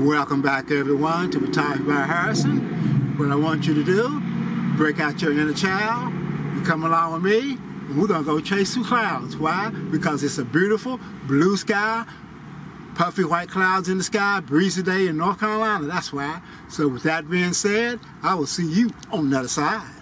Welcome back everyone to Photography by Harrison. What I want you to do, break out your inner child, come along with me, and we're gonna go chase some clouds. Why? Because it's a beautiful blue sky, puffy white clouds in the sky, breezy day in North Carolina, that's why. So with that being said, I will see you on the other side.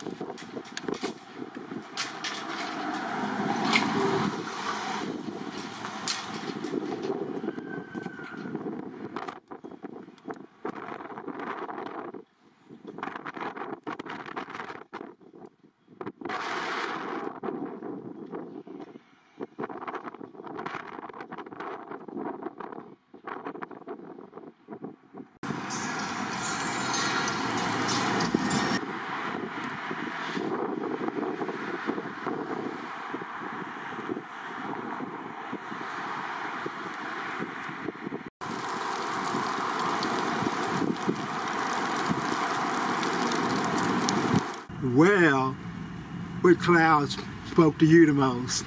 どうぞ。Well, what clouds spoke to you the most?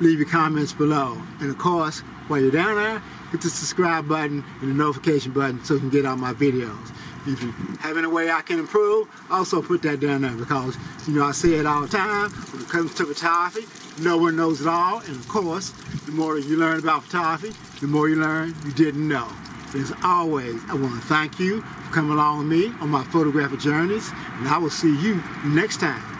Leave your comments below. And of course, while you're down there, hit the subscribe button and the notification button so you can get all my videos. If you have any way I can improve, also put that down there because, you know, I say it all the time, when it comes to photography, no one knows it all. And of course, the more you learn about photography, the more you learn you didn't know. As always, I want to thank you for coming along with me on my photographic journeys, and I will see you next time.